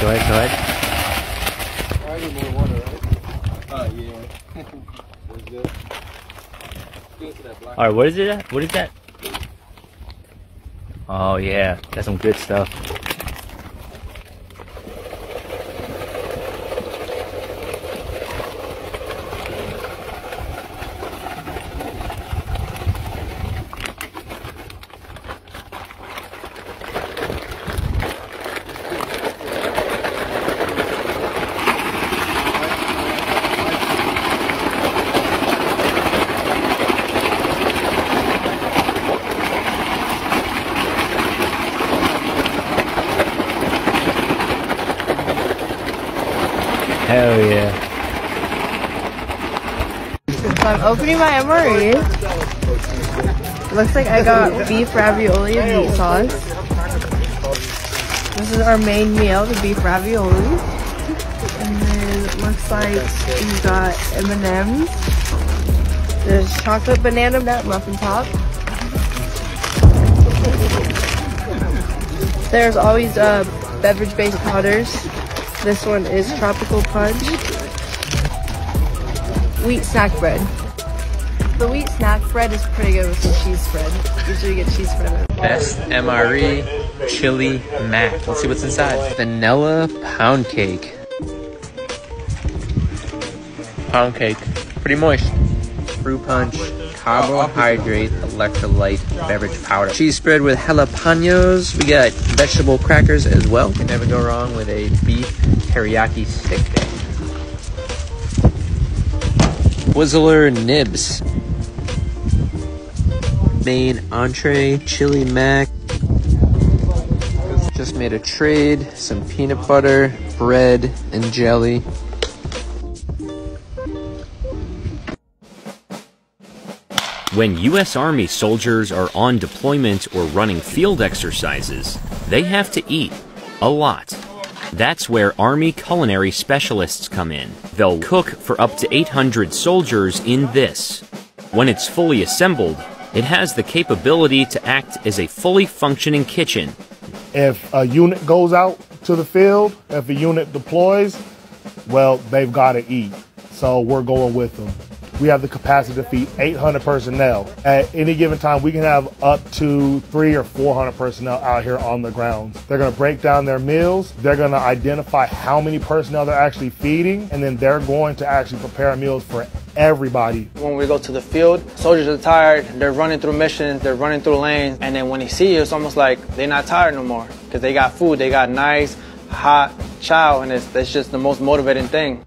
Go ahead, go ahead. I need more water, right? Oh, yeah. That's good. Good to that black. All right, what is it? What is that? Oh yeah, that's some good stuff. Hell yeah. So I'm opening my MRE. Looks like I got beef ravioli and meat sauce. This is our main meal, the beef ravioli. And then it looks like we got M&M's. There's chocolate banana nut muffin top. There's always uh, beverage-based powders. This one is tropical punch. Wheat snack bread. The wheat snack bread is pretty good with the cheese spread. Usually you get cheese spread. Best MRE chili mac. Let's see what's inside. Vanilla pound cake. Pound cake. Pretty moist. Fruit punch. Carbohydrate electrolyte beverage powder. Cheese spread with jalapenos. We got vegetable crackers as well. Can never go wrong with a beef teriyaki stick. Twizzler nibs. Main entree, chili mac. Just made a trade, some peanut butter, bread, and jelly. When U.S. Army soldiers are on deployment or running field exercises, they have to eat a lot. That's where Army culinary specialists come in. They'll cook for up to 800 soldiers in this. When it's fully assembled, it has the capability to act as a fully functioning kitchen. If a unit goes out to the field, if a unit deploys, well, they've got to eat. So we're going with them. We have the capacity to feed 800 personnel. At any given time, we can have up to three or 400 personnel out here on the grounds. They're going to break down their meals. They're going to identify how many personnel they're actually feeding, and then they're going to actually prepare meals for everybody. When we go to the field, soldiers are tired, they're running through missions, they're running through lanes, and then when they see you, it's almost like they're not tired no more because they got food, they got nice, hot chow, and it's, it's just the most motivating thing.